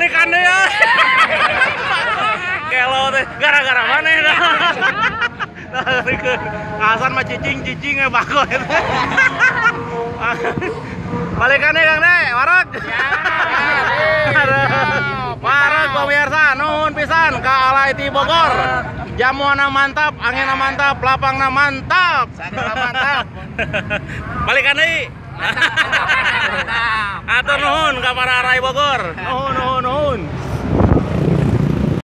balikan deh ya. Kelo teh gara-gara mana ya? Hasan mah cicing cicing ya bako itu. Balikan deh Kang deh, warok. Warok pemirsa, nuhun pisan ka Alaiti Bogor. Jamuana mantap, anginna mantap, lapangna mantap. mantap. Balikan deui. Atur nuhun ka para Rai Bogor. Nuhun nuhun.